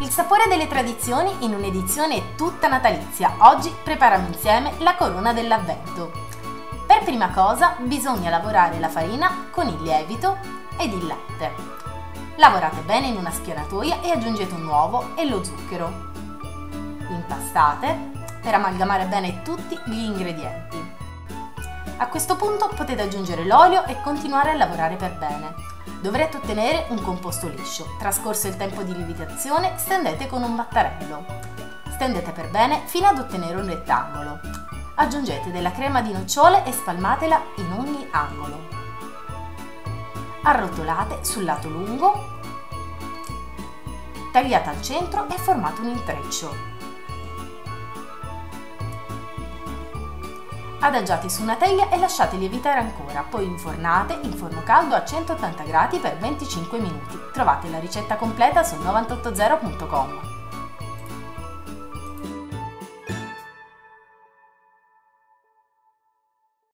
Il sapore delle tradizioni in un'edizione tutta natalizia. Oggi prepariamo insieme la corona dell'avvento. Per prima cosa bisogna lavorare la farina con il lievito ed il latte. Lavorate bene in una spianatoia e aggiungete un uovo e lo zucchero. Impastate per amalgamare bene tutti gli ingredienti. A questo punto potete aggiungere l'olio e continuare a lavorare per bene. Dovrete ottenere un composto liscio. Trascorso il tempo di lievitazione, stendete con un battarello. Stendete per bene fino ad ottenere un rettangolo. Aggiungete della crema di nocciole e spalmatela in ogni angolo. Arrotolate sul lato lungo, tagliate al centro e formate un intreccio. Adagiate su una teglia e lasciate lievitare ancora, poi infornate in forno caldo a 180 gradi per 25 minuti. Trovate la ricetta completa su 980.com.